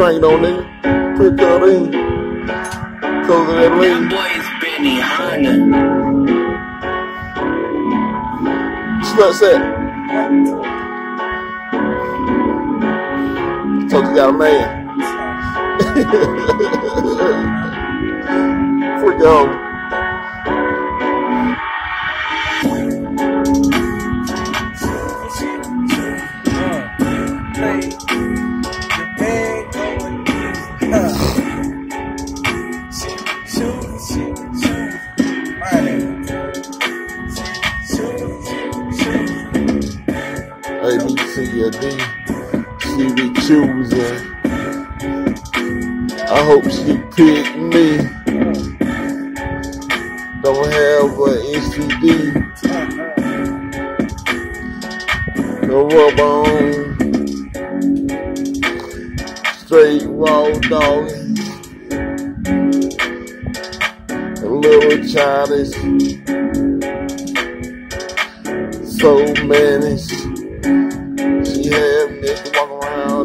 drink on nigga. Put codeine. Close that lean. That boy's Benihana. Slut set. Told you got a man. Freak on. A, B, C, or D. She be choosing. I hope she pick me. Don't have a STD. No rubber on. Straight raw dog. A little childish. So many.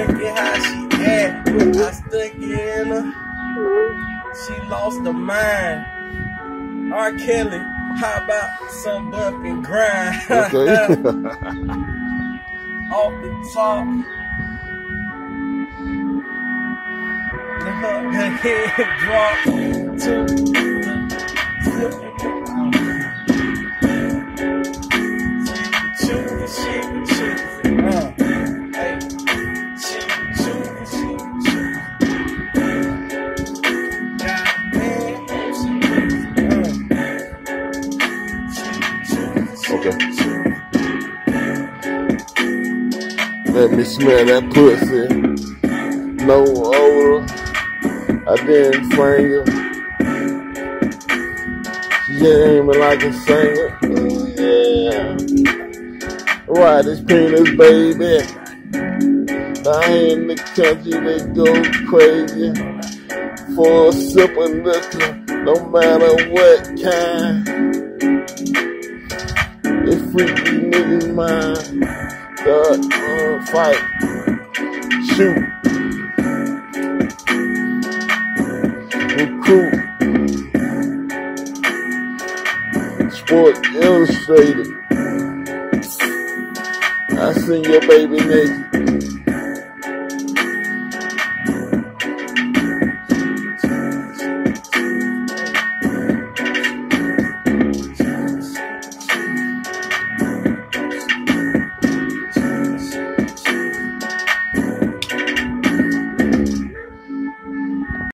The monkey, how she act. I stuck in her. She lost her mind. R. Kelly, how about some bump and grind? Okay. Off the top. The head dropped to Let me smell that pussy. No odor. I didn't finger. She ain't like a singer. Ooh, yeah. Ride this penis, baby. Now in the country, they go crazy for a sip of liquor, no matter what kind. It freaky fight, shoot, recruit, Sports Illustrated. I seen your baby naked.